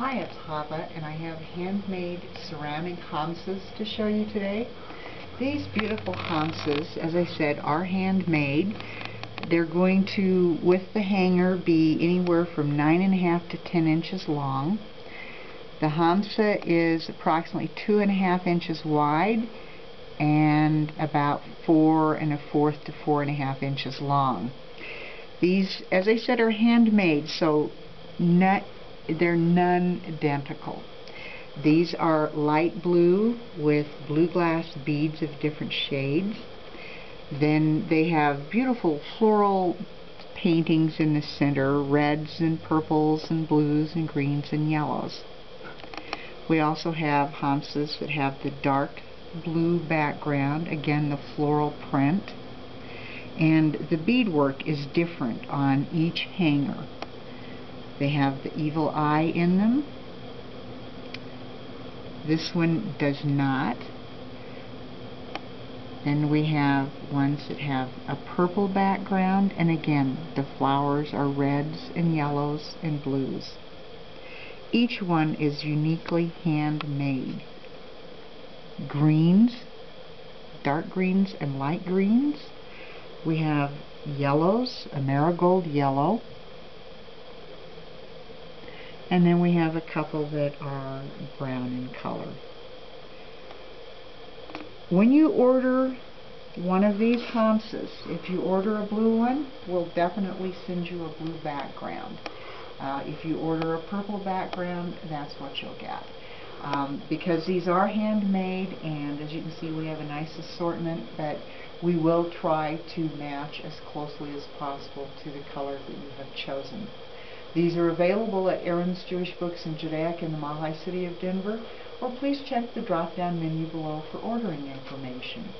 Hi, it's Chavah, and I have handmade ceramic Hamsas to show you today. These beautiful Hamsas, as I said, are handmade. They're going to, with the hanger, be anywhere from 9.5 to 10 inches long. The Hamsa is approximately 2.5 inches wide and about 4 and a fourth to 4.5 inches long. These, as I said, are handmade, so not they're non-identical. These are light blue with blue glass beads of different shades. Then they have beautiful floral paintings in the center, reds and purples and blues and greens and yellows. We also have Hamsas that have the dark blue background, again the floral print. And the beadwork is different on each hanger. They have the evil eye in them. This one does not. Then we have ones that have a purple background, and again, the flowers are reds and yellows and blues. Each one is uniquely handmade. Greens, dark greens and light greens. We have yellows, a marigold yellow, and then we have a couple that are brown in color. When you order one of these Hamsas, if you order a blue one, we'll definitely send you a blue background. Uh, if you order a purple background, that's what you'll get. Um, because these are handmade and as you can see we have a nice assortment but we will try to match as closely as possible to the color that you have chosen. These are available at Aharon's Jewish Books in Judaica in the Mile High City of Denver, or please check the drop-down menu below for ordering information.